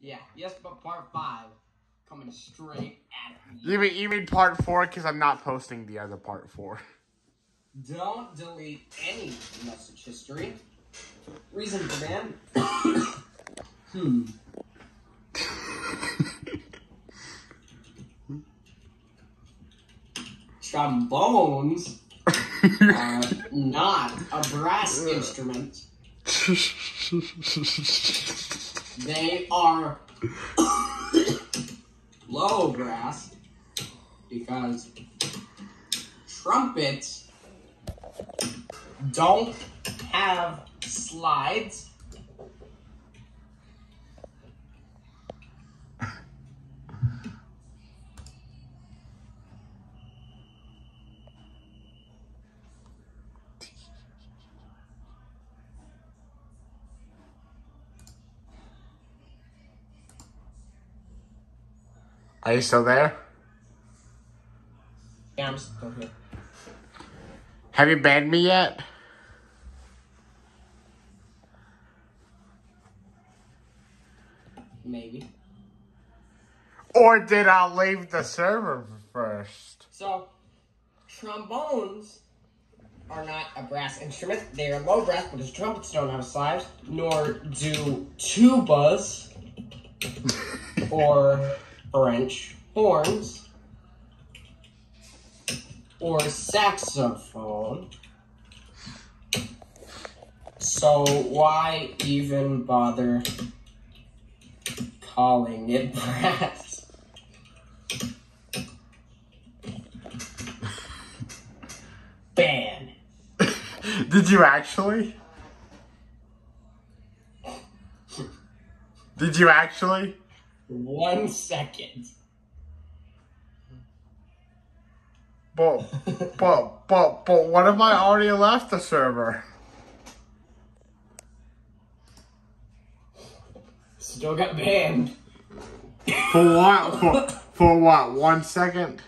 Yeah, yes, but part five coming straight at me. you. mean, you mean part four? Because I'm not posting the other part four. Don't delete any message history. Reason for ban. hmm. Trombones are not a brass instrument. They are low brass because trumpets don't have slides. Are you still there? Yeah, I'm still here. Have you banned me yet? Maybe. Or did I leave the server first? So, trombones are not a brass instrument. They are low brass because trumpets don't have slides, nor do tubas or French horns or saxophone. So why even bother calling it brass? Ban. Did you actually? Did you actually? One second. But, but, but, but, what if I already left the server? Still got banned. For what? For, for what? One second?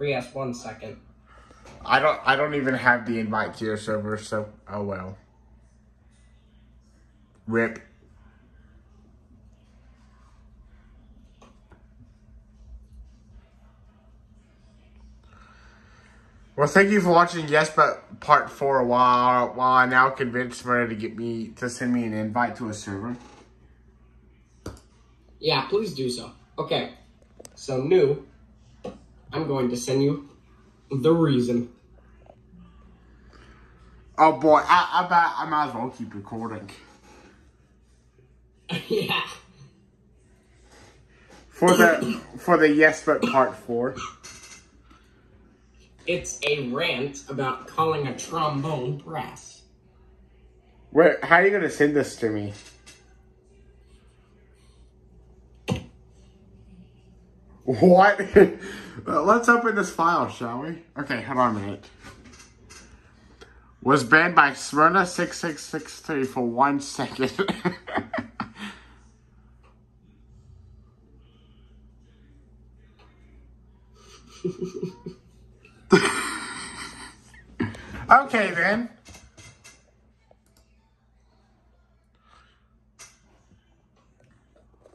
Yes, one second. I don't, I don't even have the invite to your server, so, oh well. Rip. Well, thank you for watching Yes But Part 4 while, while I now convinced Murder to get me, to send me an invite to a server. Yeah, please do so. Okay, so new. I'm going to send you the reason. Oh boy, I, I bet I might as well keep recording. yeah. For the, for the Yes But Part 4. It's a rant about calling a trombone brass. Where, how are you gonna send this to me? What? Let's open this file, shall we? Okay, hold on a minute. Was banned by Smyrna six six six three for one second. okay then.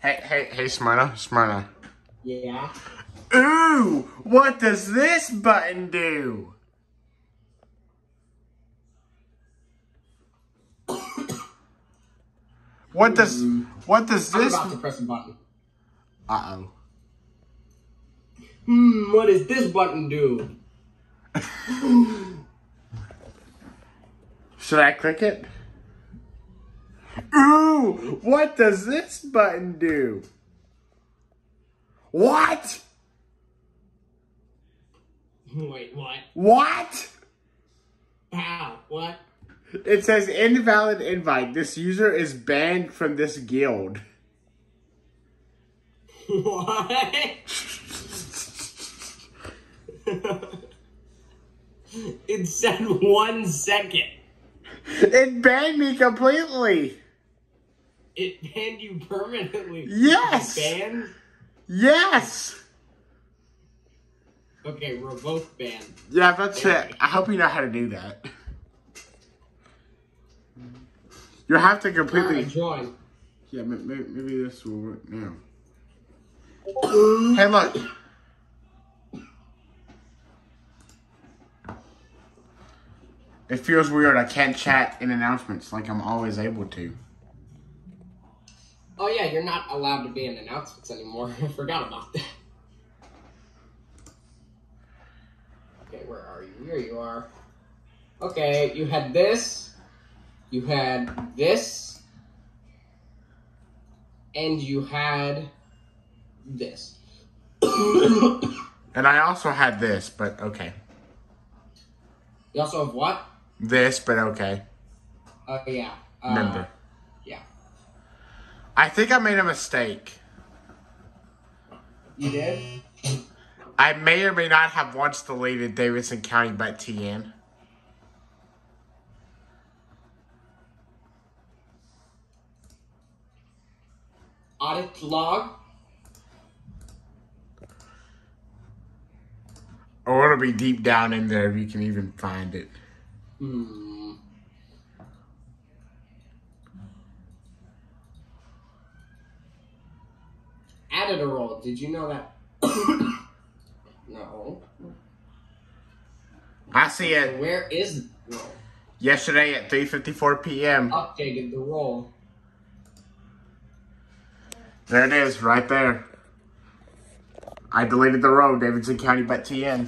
Hey, hey, hey, Smyrna, Smyrna. Yeah. Ooh, what does this button do? What does what does I'm this? about to press a button. Uh oh. Hmm, what does this button do? Should I click it? Ooh, what does this button do? What? Wait, what? What? How? What? It says invalid invite. This user is banned from this guild. What? it said one second. It banned me completely. It banned you permanently. Yes. Banned? Yes. Okay, revoke ban. Yeah, that's it. I hope you know how to do that. You have to Alright, completely. join. Yeah, maybe, maybe this will work now. hey, look. It feels weird. I can't chat in announcements like I'm always able to. Oh yeah, you're not allowed to be in announcements anymore. I forgot about that. Okay, where are you? Here you are. Okay, you had this, you had this, and you had this. And I also had this, but okay. You also have what? This, but okay. Oh yeah. Uh, Remember. Yeah. I think I made a mistake. You did? I may or may not have once deleted Davidson County but TN. Audit log. Or it'll be deep down in there if you can even find it. Hmm. Added a role. Did you know that? no. I see it Where is the role? yesterday at 3.54 p.m. Updated the role. There it is, right there. I deleted the row, Davidson County but TN.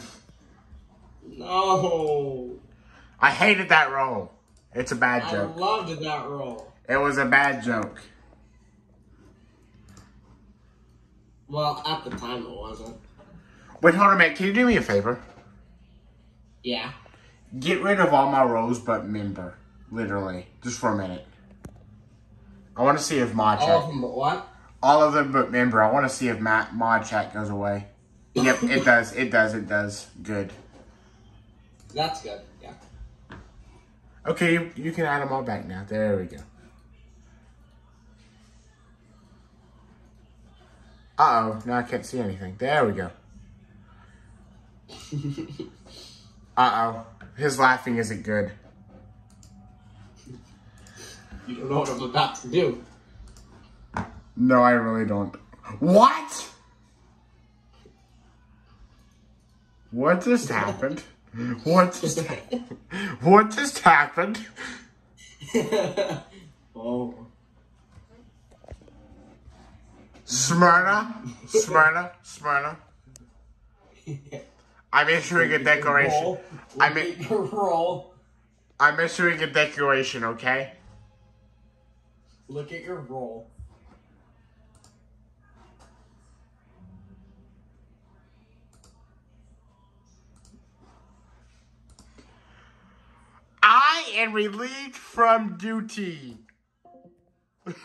No. I hated that role. It's a bad I joke. loved that role. It was a bad joke. Well, at the time it wasn't. Wait, hold on, man. Can you do me a favor? Yeah. Get rid of all my rows but member. Literally. Just for a minute. I want to see if mod All of chat. them but what? All of them but member. I want to see if ma- mod chat goes away. Yep, it does. It does. It does. Good. That's good. Yeah. Okay, you, you can add them all back now. There we go. Uh-oh. Now I can't see anything. There we go. Uh-oh. His laughing isn't good. You don't know what I'm about to do. No, I really don't. What? What just happened? What just happened? What just happened? oh. Smyrna? Smyrna? Smyrna? I'm issuing a decoration. I Look mean- at your role. I'm issuing a decoration, okay? Look at your role. Am relieved from duty.